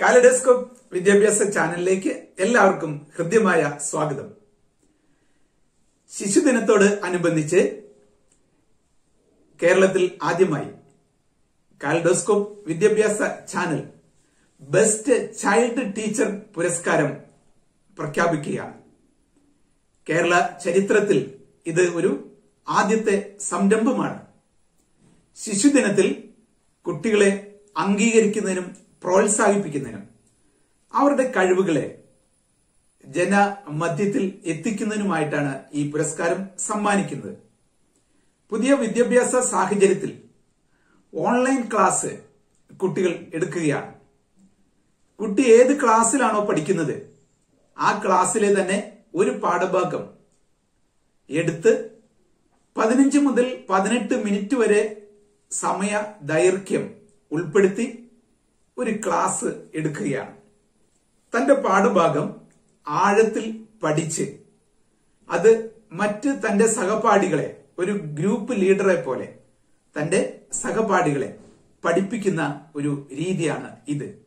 Kaleidoscope വിദ്യാഭ്യാസ ചാനലിലേക്ക് എല്ലാവർക്കും ഹൃദ്യമായ സ്വാഗതം. ശിശുദിനത്തോട് അനുബന്ധിച്ച് കേരളത്തിൽ ആദ്യമായി കാലഡോസ്കോപ്പ് വിദ്യാഭ്യാസ ചാനൽ ബെസ്റ്റ് ചൈൽഡ് ടീച്ചർ പുരസ്കാരം പ്രഖ്യാപിക്കുകയാണ്. കേരള ചരിത്രത്തിൽ ഇത് ഒരു ആദ്യത്തെ സംരംഭമാണ്. ശിശുദിനത്തിൽ കുട്ടികളെ അംഗീകരിക്കുന്നതിനും പ്രോത്സാഹിപ്പിക്കുന്നതിനും അവരുടെ കഴിവുകളെ ജനമധ്യത്തിൽ എത്തിക്കുന്നതിനുമായിട്ടാണ് ഈ പുരസ്കാരം സമ്മാനിക്കുന്നത്. പുതിയ വിദ്യാഭ്യാസ സാഹചര്യത്തിൽ ഓൺലൈൻ ക്ലാസ് കുട്ടികൾ എടുക്കുകയാണ്. കുട്ടി ഏത് ക്ലാസ്സിലാണോ പഠിക്കുന്നത് ആ ക്ലാസ്സിലെ തന്നെ ഒരു പാഠഭാഗം എടുത്ത് പതിനഞ്ച് മുതൽ പതിനെട്ട് മിനിറ്റ് വരെ സമയ ദൈർഘ്യം ഉൾപ്പെടുത്തി ഒരു ക്ലാസ് എടുക്കുകയാണ്. തന്റെ പാഠഭാഗം ആഴത്തിൽ പഠിച്ച് അത് മറ്റ് തന്റെ സഹപാഠികളെ ഒരു ഗ്രൂപ്പ് ലീഡറെ പോലെ തന്റെ സഹപാഠികളെ പഠിപ്പിക്കുന്ന ഒരു രീതിയാണ് ഇത്.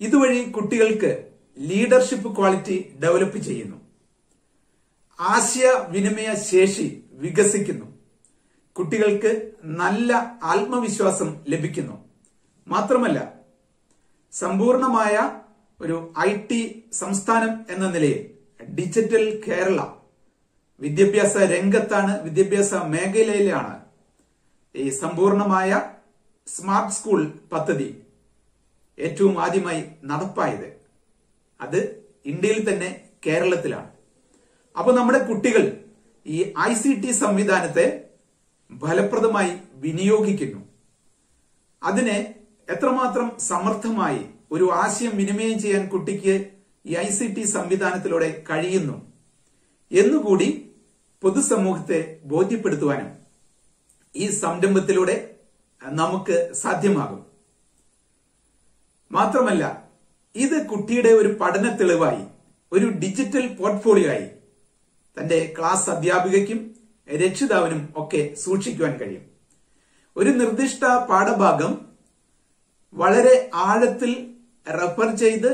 ഇതുവഴി കുട്ടികൾക്ക് ലീഡർഷിപ്പ് ക്വാളിറ്റി ഡെവലപ്പ് ചെയ്യുന്നു. ആശയവിനിമയ ശേഷി വികസിക്കുന്നു. കുട്ടികൾക്ക് നല്ല ആത്മവിശ്വാസം ലഭിക്കുന്നു. മാത്രമല്ല സമ്പൂർണമായ ഒരു ഐ ടി സംസ്ഥാനം എന്ന നിലയിൽ ഡിജിറ്റൽ കേരള വിദ്യാഭ്യാസ രംഗത്താണ് വിദ്യാഭ്യാസ മേഖലയിലാണ് ഈ സമ്പൂർണമായ സ്മാർട്ട് സ്കൂൾ പദ്ധതി ഏറ്റവും ആദ്യമായി നടപ്പായത്. അത് ഇന്ത്യയിൽ തന്നെ കേരളത്തിലാണ്. അപ്പോൾ നമ്മുടെ കുട്ടികൾ ഈ ഐ സി ടി സംവിധാനത്തെ ഫലപ്രദമായി വിനിയോഗിക്കുന്നു. അതിനെ എത്രമാത്രം സമർത്ഥമായി ഒരു ആശയം വിനിമയം ചെയ്യാൻ കുട്ടിക്ക് ഈ ഐ സി ടി സംവിധാനത്തിലൂടെ കഴിയുന്നു എന്നുകൂടി പൊതുസമൂഹത്തെ ബോധ്യപ്പെടുത്തുവാനും ഈ സംരംഭത്തിലൂടെ നമുക്ക് സാധ്യമാകും. മാത്രമല്ല ഇത് കുട്ടിയുടെ ഒരു പഠന തെളിവായി ഒരു ഡിജിറ്റൽ പോർട്ട്ഫോളിയോ ആയി തന്റെ ക്ലാസ് അധ്യാപികയ്ക്കും രക്ഷിതാവിനും ഒക്കെ സൂക്ഷിക്കുവാൻ കഴിയും. ഒരു നിർദ്ദിഷ്ട പാഠഭാഗം വളരെ ആഴത്തിൽ റെഫർ ചെയ്ത്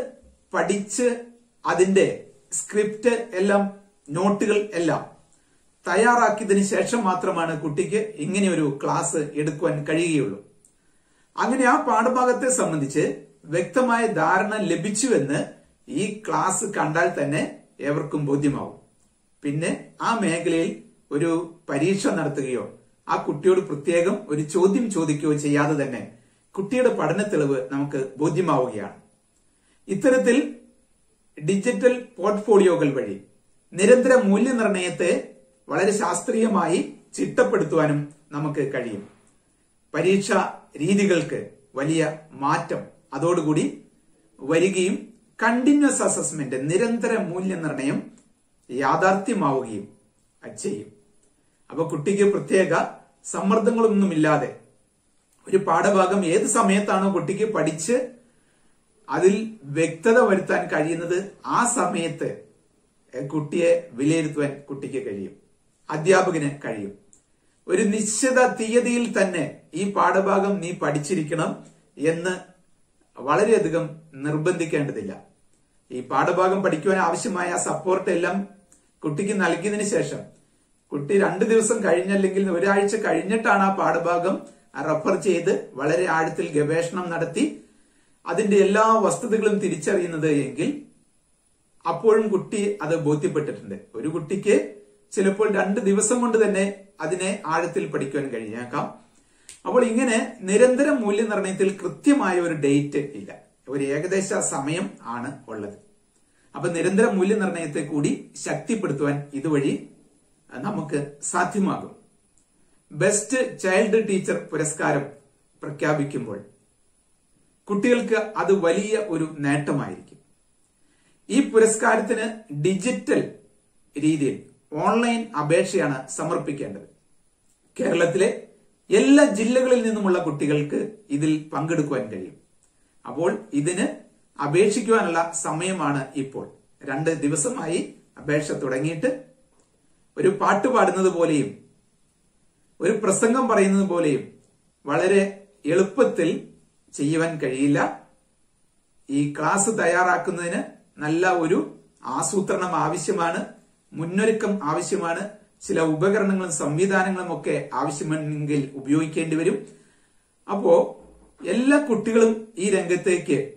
പഠിച്ച് അതിന്റെ സ്ക്രിപ്റ്റ് എല്ലാം നോട്ടുകൾ എല്ലാം തയ്യാറാക്കിയതിനു ശേഷം മാത്രമാണ് കുട്ടിക്ക് ഇങ്ങനെ ഒരു ക്ലാസ് എടുക്കുവാൻ കഴിയുകയുള്ളൂ. അങ്ങനെ ആ പാഠഭാഗത്തെ സംബന്ധിച്ച് വ്യക്തമായ ധാരണ ലഭിച്ചുവെന്ന് ഈ ക്ലാസ് കണ്ടാൽ തന്നെ ഏവർക്കും ബോധ്യമാവും. പിന്നെ ആ മേഖലയിൽ ഒരു പരീക്ഷ നടത്തുകയോ ആ കുട്ടിയോട് പ്രത്യേകം ഒരു ചോദ്യം ചോദിക്കുകയോ ചെയ്യാതെ തന്നെ കുട്ടിയുടെ പഠന തെളിവ് നമുക്ക് ബോധ്യമാവുകയാണ്. ഇത്തരത്തിൽ ഡിജിറ്റൽ പോർട്ട്ഫോളിയോകൾ വഴി നിരന്തര മൂല്യനിർണയത്തെ വളരെ ശാസ്ത്രീയമായി ചിട്ടപ്പെടുത്തുവാനും നമുക്ക് കഴിയും. പരീക്ഷ രീതികൾക്ക് വലിയ മാറ്റം അതോടുകൂടി വരികയും കണ്ടിന്യൂസ് അസസ്മെന്റ് നിരന്തര മൂല്യനിർണയം യാഥാർത്ഥ്യമാവുകയും ചെയ്യും. അപ്പൊ കുട്ടിക്ക് പ്രത്യേക സമ്മർദ്ദങ്ങളൊന്നുമില്ലാതെ ഒരു പാഠഭാഗം ഏത് സമയത്താണോ കുട്ടിക്ക് പഠിച്ച് അതിൽ വ്യക്തത വരുത്താൻ കഴിയുന്നത് ആ സമയത്ത് കുട്ടിയെ വിലയിരുത്തുവാൻ കുട്ടിക്ക് കഴിയും. അധ്യാപകന് കഴിയും. ഒരു നിശ്ചിത തീയതിയിൽ തന്നെ ഈ പാഠഭാഗം നീ പഠിച്ചിരിക്കണം എന്ന് വളരെയധികം നിർബന്ധിക്കേണ്ടതില്ല. ഈ പാഠഭാഗം പഠിക്കുവാൻ ആവശ്യമായ സപ്പോർട്ട് എല്ലാം കുട്ടിക്ക് നൽകിയതിനു ശേഷം കുട്ടി രണ്ടു ദിവസം കഴിഞ്ഞല്ലെങ്കിൽ ഒരാഴ്ച കഴിഞ്ഞിട്ടാണ് ആ പാഠഭാഗം റെഫർ ചെയ്ത് വളരെ ആഴത്തിൽ ഗവേഷണം നടത്തി അതിന്റെ എല്ലാ വസ്തുതകളും തിരിച്ചറിയുന്നത് എങ്കിൽ അപ്പോഴും കുട്ടി അത് ബോധ്യപ്പെട്ടിട്ടുണ്ട്. ഒരു കുട്ടിക്ക് ചിലപ്പോൾ രണ്ട് ദിവസം കൊണ്ട് തന്നെ അതിനെ ആഴത്തിൽ പഠിക്കുവാൻ കഴിഞ്ഞേക്കാം. അപ്പോൾ ഇങ്ങനെ നിരന്തര മൂല്യനിർണയത്തിൽ കൃത്യമായ ഒരു ഡേറ്റ് ഇല്ല. ഒരു ഏകദേശ സമയം ആണ് ഉള്ളത്. അപ്പൊ നിരന്തര മൂല്യനിർണയത്തെ കൂടി ശക്തിപ്പെടുത്തുവാൻ ഇതുവഴി നമുക്ക് സാധ്യമാകും. ബെസ്റ്റ് ചൈൽഡ് ടീച്ചർ പുരസ്കാരം പ്രഖ്യാപിക്കുമ്പോൾ കുട്ടികൾക്ക് അത് വലിയ ഒരു നേട്ടമായിരിക്കും. ഈ പുരസ്കാരത്തിന് ഡിജിറ്റൽ രീതിയിൽ ഓൺലൈൻ അപേക്ഷയാണ് സമർപ്പിക്കേണ്ടത്. കേരളത്തിലെ എല്ലാ ജില്ലകളിൽ നിന്നുമുള്ള കുട്ടികൾക്ക് ഇതിൽ പങ്കെടുക്കുവാൻ കഴിയും. അപ്പോൾ ഇതിന് അപേക്ഷിക്കുവാനുള്ള സമയമാണ് ഇപ്പോൾ. രണ്ട് ദിവസമായി അപേക്ഷ തുടങ്ങിയിട്ട് ഒരു പാട്ട് പാടുന്നത് പോലെയും ഒരു പ്രസംഗം പറയുന്നത് പോലെയും വളരെ എളുപ്പത്തിൽ ചെയ്യുവാൻ കഴിയില്ല. ഈ ക്ലാസ് തയ്യാറാക്കുന്നതിന് നല്ല ഒരു ആസൂത്രണം ആവശ്യമാണ് മുന്നൊരുക്കം ആവശ്യമാണ് ചില ഉപകരണങ്ങളും സംവിധാനങ്ങളും ഒക്കെ ആവശ്യമെങ്കിൽ ഉപയോഗിക്കേണ്ടി വരും. അപ്പോ എല്ലാ കുട്ടികളും ഈ രംഗത്തേക്ക്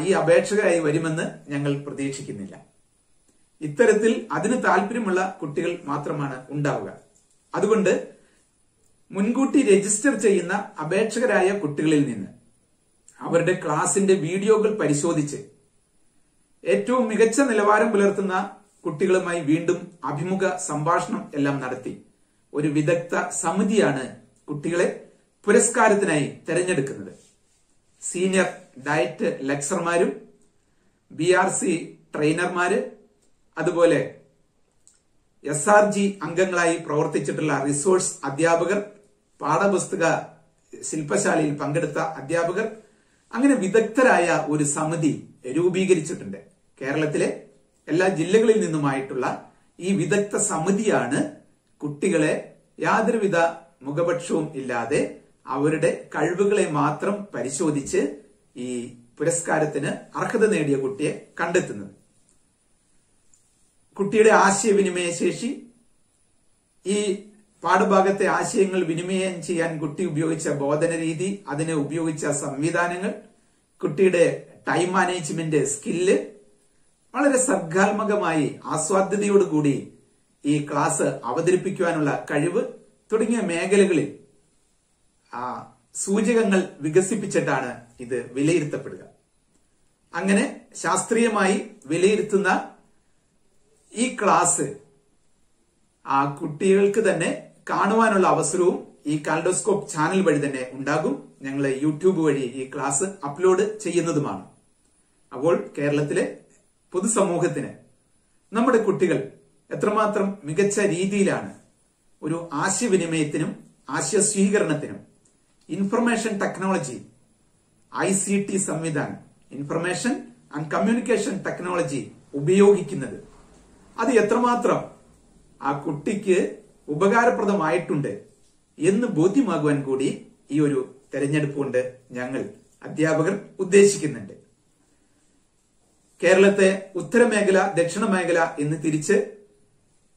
ഈ അപേക്ഷകരായി വരുമെന്ന് ഞങ്ങൾ പ്രതീക്ഷിക്കുന്നില്ല. ഇത്തരത്തിൽ അതിന് താല്പര്യമുള്ള കുട്ടികൾ മാത്രമാണ് ഉണ്ടാവുക. അതുകൊണ്ട് മുൻകൂട്ടി രജിസ്റ്റർ ചെയ്യുന്ന അപേക്ഷകരായ കുട്ടികളിൽ നിന്ന് അവരുടെ ക്ലാസിന്റെ വീഡിയോകൾ പരിശോധിച്ച് ഏറ്റവും മികച്ച നിലവാരം പുലർത്തുന്ന കുട്ടികളുമായി വീണ്ടും അഭിമുഖ സംഭാഷണം എല്ലാം നടത്തി ഒരു വിദഗ്ധ സമിതിയാണ് കുട്ടികളെ പുരസ്കാരത്തിനായി തെരഞ്ഞെടുക്കുന്നത്. സീനിയർ ഡയറ്റ് ലെക്ചർമാരും ബി ആർ സി ട്രെയിനർമാര് അതുപോലെ എസ് ആർ ജി അംഗങ്ങളായി പ്രവർത്തിച്ചിട്ടുള്ള റിസോഴ്സ് അധ്യാപകർ പാഠപുസ്തക ശില്പശാലയിൽ പങ്കെടുത്ത അധ്യാപകർ അങ്ങനെ വിദഗ്ധരായ ഒരു സമിതി രൂപീകരിച്ചിട്ടുണ്ട്. കേരളത്തിലെ എല്ലാ ജില്ലകളിൽ നിന്നുമായിട്ടുള്ള ഈ വിദഗ്ധ സമിതിയാണ് കുട്ടികളെ യാതൊരുവിധ മുഖപക്ഷവും ഇല്ലാതെ അവരുടെ കഴിവുകളെ മാത്രം പരിശോധിച്ച് ഈ പുരസ്കാരത്തിന് അർഹത നേടിയ കുട്ടിയെ കണ്ടെത്തുന്നത്. കുട്ടിയുടെ ആശയവിനിമയ ശേഷി ഈ പാഠഭാഗത്തെ ആശയങ്ങൾ വിനിമയം ചെയ്യാൻ കുട്ടി ഉപയോഗിച്ച ബോധന രീതി അതിനെ ഉപയോഗിച്ച സംവിധാനങ്ങൾ കുട്ടിയുടെ ടൈം മാനേജ്മെന്റ് സ്കില്ല് വളരെ സർഗാത്മകമായി ആസ്വാദ്യതയോടുകൂടി ഈ ക്ലാസ് അവതരിപ്പിക്കുവാനുള്ള കഴിവ് തുടങ്ങിയ മേഖലകളിൽ സൂചകങ്ങൾ വികസിപ്പിച്ചിട്ടാണ് ഇത് വിലയിരുത്തപ്പെടുക. അങ്ങനെ ശാസ്ത്രീയമായി വിലയിരുത്തുന്ന ഈ ക്ലാസ് ആ കുട്ടികൾക്ക് തന്നെ കാണുവാനുള്ള അവസരവും ഈ കാൽഡോസ്കോപ്പ് ചാനൽ വഴി തന്നെ ഉണ്ടാകും. ഞങ്ങൾ യൂട്യൂബ് വഴി ഈ ക്ലാസ് അപ്ലോഡ് ചെയ്യുന്നതുമാണ്. അപ്പോൾ കേരളത്തിലെ പൊതുസമൂഹത്തിന് നമ്മുടെ കുട്ടികൾ എത്രമാത്രം മികച്ച രീതിയിലാണ് ഒരു ആശയവിനിമയത്തിനും ആശയ സ്വീകരണത്തിനും information technology I C T സംവിധാനം ഇൻഫർമേഷൻ ആൻഡ് കമ്മ്യൂണിക്കേഷൻ ടെക്നോളജി ഉപയോഗിക്കുന്നത്. അത് എത്രമാത്രം ആ കുട്ടിക്ക് ഉപകാരപ്രദമായിട്ടുണ്ട് എന്ന് ബോധ്യമാകുവാൻ കൂടി ഈ ഒരു തെരഞ്ഞെടുപ്പ് കൊണ്ട് ഞങ്ങൾ അധ്യാപകർ ഉദ്ദേശിക്കുന്നുണ്ട്. കേരളത്തെ ഉത്തരമേഖല ദക്ഷിണ മേഖല എന്ന് തിരിച്ച്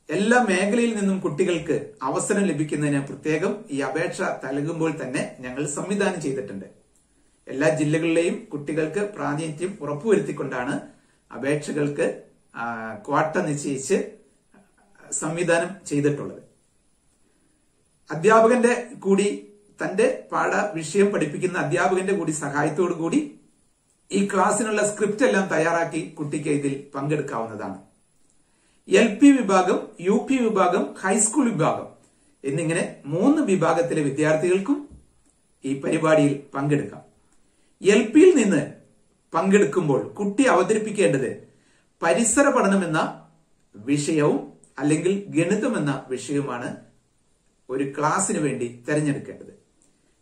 എല്ലാ മേഖലയിൽ നിന്നും കുട്ടികൾക്ക് അവസരം ലഭിക്കുന്നതിന് പ്രത്യേകം ഈ അപേക്ഷ നൽകുമ്പോൾ തന്നെ ഞങ്ങൾ സംവിധാനം ചെയ്തിട്ടുണ്ട്. എല്ലാ ജില്ലകളിലെയും കുട്ടികൾക്ക് പ്രാതിനിധ്യം ഉറപ്പുവരുത്തിക്കൊണ്ടാണ് അപേക്ഷകൾക്ക് ക്വാട്ട നിശ്ചയിച്ച് സംവിധാനം ചെയ്തിട്ടുള്ളത്. അധ്യാപകന്റെ കൂടി തന്റെ പാഠ വിഷയം പഠിപ്പിക്കുന്ന അധ്യാപകന്റെ കൂടി സഹായത്തോടു കൂടി ഈ ക്ലാസ്സിനുള്ള സ്ക്രിപ്റ്റ് എല്ലാം തയ്യാറാക്കി കുട്ടിക്ക് ഇതിൽ പങ്കെടുക്കാവുന്നതാണ്. എൽ പി വിഭാഗം യു പി വിഭാഗം ഹൈസ്കൂൾ വിഭാഗം എന്നിങ്ങനെ മൂന്ന് വിഭാഗത്തിലെ വിദ്യാർത്ഥികൾക്കും ഈ പരിപാടിയിൽ പങ്കെടുക്കാം. എൽ പിയിൽ നിന്ന് പങ്കെടുക്കുമ്പോൾ കുട്ടി അവതരിപ്പിക്കേണ്ടത് പരിസര പഠനം എന്ന വിഷയവും അല്ലെങ്കിൽ ഗണിതം എന്ന വിഷയവുമാണ് ഒരു ക്ലാസ്സിന് വേണ്ടി തിരഞ്ഞെടുക്കേണ്ടത്.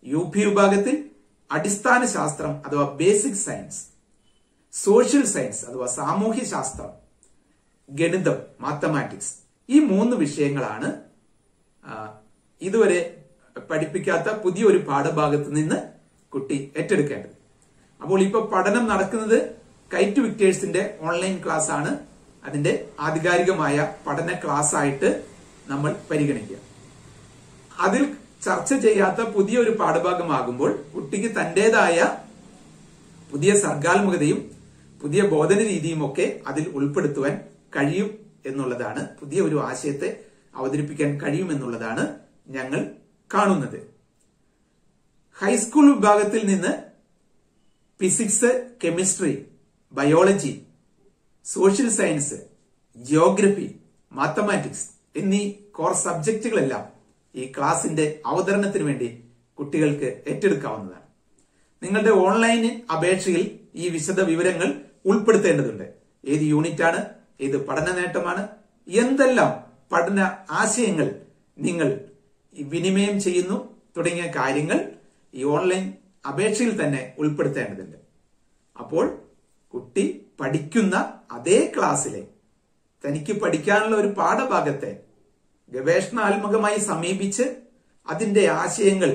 യു പി വിഭാഗത്തിൽ അടിസ്ഥാന ശാസ്ത്രം അഥവാ ബേസിക് സയൻസ് സോഷ്യൽ സയൻസ് അഥവാ സാമൂഹ്യ ശാസ്ത്രം ഗണിതം മാത്തമാറ്റിക്സ് ഈ മൂന്ന് വിഷയങ്ങളാണ് ഇതുവരെ പഠിപ്പിക്കാത്ത പുതിയൊരു പാഠഭാഗത്ത് നിന്ന് കുട്ടി ഏറ്റെടുക്കേണ്ടത്. അപ്പോൾ ഇപ്പൊ പഠനം നടക്കുന്നത് കൈറ്റ് വിക്ടേഴ്സിന്റെ ഓൺലൈൻ ക്ലാസ് ആണ്. അതിന്റെ ആധികാരികമായ പഠന ക്ലാസ് ആയിട്ട് നമ്മൾ പരിഗണിക്കുക. അതിൽ ചർച്ച ചെയ്യാത്ത പുതിയൊരു പാഠഭാഗമാകുമ്പോൾ കുട്ടിക്ക് തന്റേതായ പുതിയ സർഗാത്മകതയും പുതിയ ബോധന രീതിയും ഒക്കെ അതിൽ ഉൾപ്പെടുത്തുവാൻ കഴിയും എന്നുള്ളതാണ്. പുതിയ ഒരു ആശയത്തെ അവതരിപ്പിക്കാൻ കഴിയും എന്നുള്ളതാണ് ഞങ്ങൾ കാണുന്നത്. ഹൈസ്കൂൾ വിഭാഗത്തിൽ നിന്ന് physics chemistry biology social science geography mathematics എന്നീ കോർ സബ്ജക്റ്റുകളെല്ലാം ഈ ക്ലാസിന്റെ അവതരണത്തിന് വേണ്ടി കുട്ടികൾക്ക് ഏറ്റെടുക്കാവുന്നതാണ്. നിങ്ങളുടെ ഓൺലൈൻ അപേക്ഷയിൽ ഈ വിശദ വിവരങ്ങൾ ഉൾപ്പെടുത്തേണ്ടതുണ്ട്. ഏത് യൂണിറ്റ് ആണ് ഏത് പഠന നേട്ടമാണ് എന്തെല്ലാം പഠന ആശയങ്ങൾ നിങ്ങൾ വിനിമയം ചെയ്യുന്നു തുടങ്ങിയ കാര്യങ്ങൾ ഈ ഓൺലൈൻ അപേക്ഷയിൽ തന്നെ ഉൾപ്പെടുത്തേണ്ടതുണ്ട്. അപ്പോൾ കുട്ടി പഠിക്കുന്ന അതേ ക്ലാസ്സിലെ തനിക്ക് പഠിക്കാനുള്ള ഒരു പാഠഭാഗത്തെ ഗവേഷണാത്മകമായി സമീപിച്ച് അതിന്റെ ആശയങ്ങൾ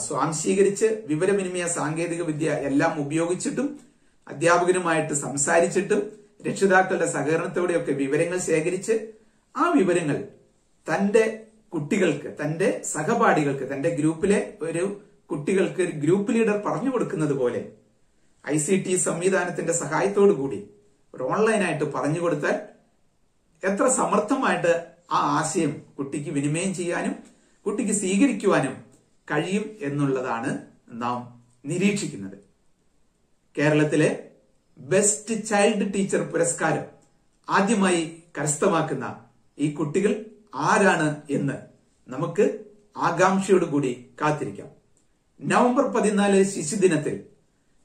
സ്വാംശീകരിച്ച് വിവരവിനിമയ സാങ്കേതിക വിദ്യ എല്ലാം ഉപയോഗിച്ചിട്ടും അധ്യാപകനുമായിട്ട് സംസാരിച്ചിട്ടും രക്ഷിതാക്കളുടെ സഹകരണത്തോടെയൊക്കെ വിവരങ്ങൾ ശേഖരിച്ച് ആ വിവരങ്ങൾ തന്റെ കുട്ടികൾക്ക് തന്റെ സഹപാഠികൾക്ക് തന്റെ ഗ്രൂപ്പിലെ ഒരു കുട്ടികൾക്ക് ഒരു ഗ്രൂപ്പ് ലീഡർ പറഞ്ഞു കൊടുക്കുന്നത് പോലെ ഐ സി ടി സംവിധാനത്തിന്റെ സഹായത്തോടു കൂടി ഒരു ഓൺലൈനായിട്ട് പറഞ്ഞു കൊടുത്താൽ എത്ര സമർത്ഥമായിട്ട് ആ ആശയം കുട്ടിക്ക് വിനിമയം ചെയ്യാനും കുട്ടിക്ക് സ്വീകരിക്കുവാനും കഴിയും എന്നുള്ളതാണ് നാം നിരീക്ഷിക്കുന്നത്. കേരളത്തിലെ ബെസ്റ്റ് ചൈൽഡ് ടീച്ചർ പുരസ്കാരം ആദ്യമായി കരസ്ഥമാക്കുന്ന ഈ കുട്ടികൾ ആരാണ് എന്ന് നമുക്ക് ആകാംക്ഷയോടുകൂടി കാത്തിരിക്കാം. നവംബർ പതിനാല് ശിശുദിനത്തിൽ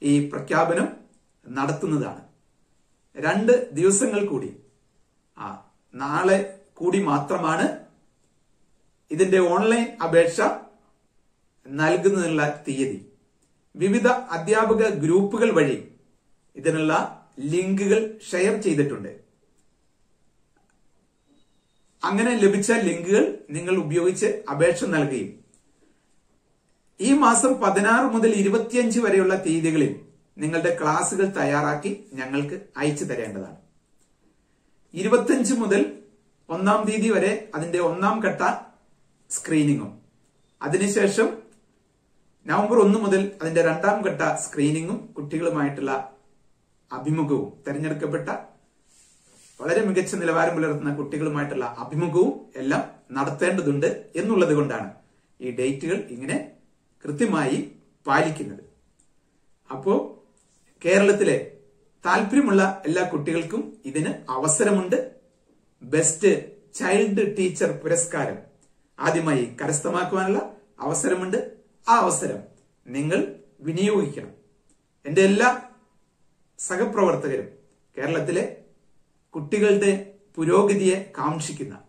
ഈ പ്രഖ്യാപനം നടത്തുന്നതാണ്. രണ്ട് ദിവസങ്ങൾ കൂടി. ആ നാളെ കൂടി മാത്രമാണ് ഇതിന്റെ ഓൺലൈൻ അപേക്ഷ നൽകുന്നതിനുള്ള തീയതി. വിവിധ അധ്യാപക ഗ്രൂപ്പുകൾ വഴി ഇതിനുള്ള ലിങ്കുകൾ ഷെയർ ചെയ്തിട്ടുണ്ട്. അങ്ങനെ ലഭിച്ച ലിങ്കുകൾ നിങ്ങൾ ഉപയോഗിച്ച് അപേക്ഷ നൽകുകയും ഈ മാസം പതിനാറ് മുതൽ ഇരുപത്തിയഞ്ച് വരെയുള്ള തീയതികളിൽ നിങ്ങളുടെ ക്ലാസുകൾ തയ്യാറാക്കി ഞങ്ങൾക്ക് അയച്ചു തരേണ്ടതാണ്. ഇരുപത്തിയഞ്ച് മുതൽ ഒന്നാം തീയതി വരെ അതിന്റെ ഒന്നാം ഘട്ട സ്ക്രീനിങ്ങും. അതിനുശേഷം നവംബർ ഒന്ന് മുതൽ അതിന്റെ രണ്ടാം ഘട്ട സ്ക്രീനിങ്ങും കുട്ടികളുമായിട്ടുള്ള അഭിമുഖവും തെരഞ്ഞെടുക്കപ്പെട്ട വളരെ മികച്ച നിലവാരം പുലർത്തുന്ന കുട്ടികളുമായിട്ടുള്ള അഭിമുഖവും എല്ലാം നടത്തേണ്ടതുണ്ട് എന്നുള്ളത് കൊണ്ടാണ് ഈ ഡേറ്റുകൾ ഇങ്ങനെ കൃത്യമായി പാലിക്കുന്നത്. അപ്പോ കേരളത്തിലെ താല്പര്യമുള്ള എല്ലാ കുട്ടികൾക്കും ഇതിന് അവസരമുണ്ട്. ബെസ്റ്റ് ചൈൽഡ് ടീച്ചർ പുരസ്കാരം ആദ്യമായി കരസ്ഥമാക്കുവാനുള്ള അവസരമുണ്ട്. ആ അവസരം നിങ്ങൾ വിനിയോഗിക്കണം. എന്റെ എല്ലാ സഹപ്രവർത്തകരും കേരളത്തിലെ കുട്ടികളുടെ പുരോഗതിയെ കാക്ഷിക്കുന്ന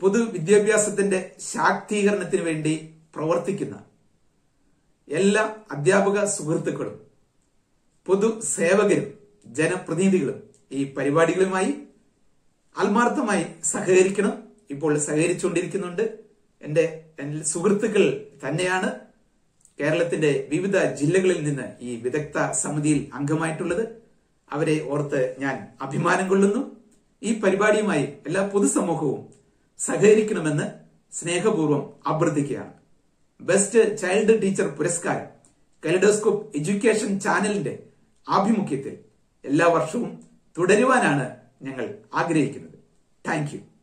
പൊതുവിദ്യാഭ്യാസത്തിന്റെ ശാക്തീകരണത്തിന് വേണ്ടി പ്രവർത്തിക്കുന്ന എല്ലാ അധ്യാപക സുഹൃത്തുക്കളും പൊതു സേവകരും ജനപ്രതിനിധികളും ഈ പരിപാടികളുമായി ആത്മാർത്ഥമായി സഹകരിക്കണം. ഇപ്പോൾ സഹകരിച്ചുകൊണ്ടിരിക്കുന്നുണ്ട്. എന്റെ എന്റെ സുഹൃത്തുക്കൾ തന്നെയാണ് കേരളത്തിന്റെ വിവിധ ജില്ലകളിൽ നിന്ന് ഈ വിദഗ്ധ സമിതിയിൽ അംഗമായിട്ടുള്ളത്. അവരെ ഓർത്ത് ഞാൻ അഭിമാനം കൊള്ളുന്നു. ഈ പരിപാടിയുമായി എല്ലാ പൊതുസമൂഹവും സഹകരിക്കണമെന്ന് സ്നേഹപൂർവം അഭ്യർത്ഥിക്കുകയാണ്. ബെസ്റ്റ് ചൈൽഡ് ടീച്ചർ പുരസ്കാരം കലിഡോസ്കോപ്പ് എഡ്യൂക്കേഷൻ ചാനലിന്റെ ആഭിമുഖ്യത്തിൽ എല്ലാ വർഷവും തുടരുവാനാണ് ഞങ്ങൾ ആഗ്രഹിക്കുന്നത്. താങ്ക്